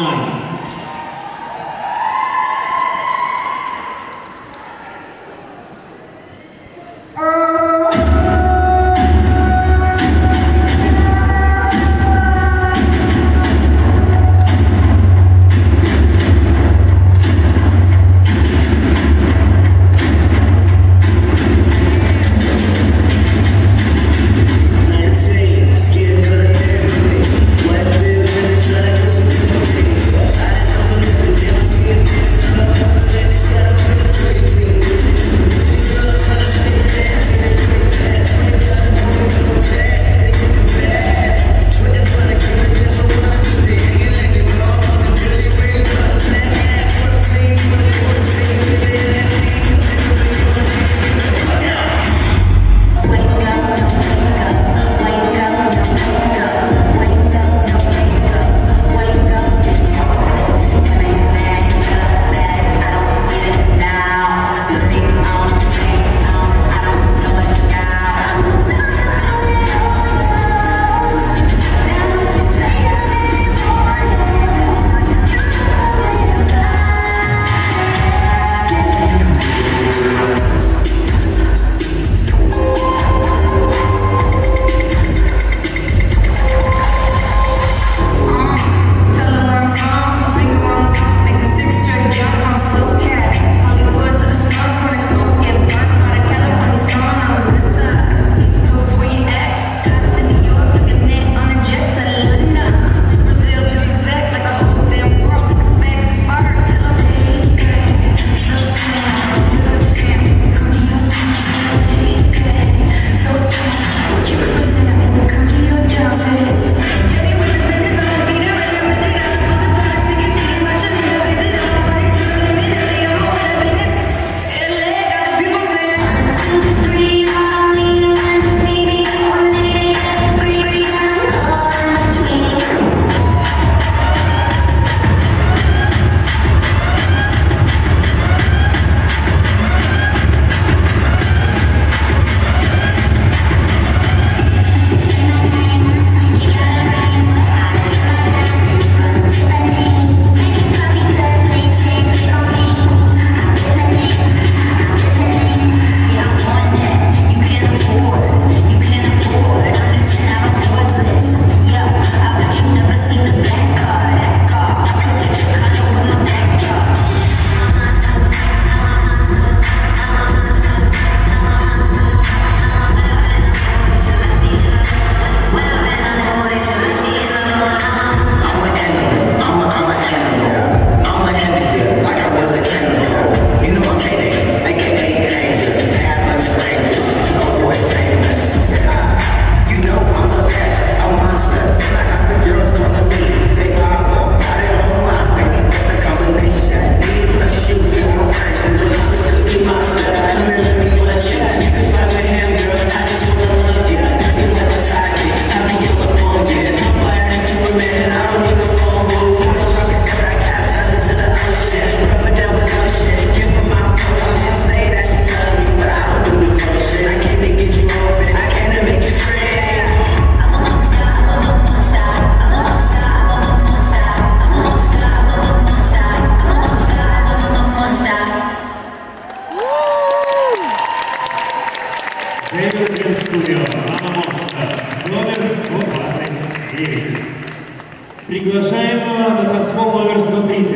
Long. Uh. Коломовска, номер 129. Приглашаем э, на танцпол номер 130.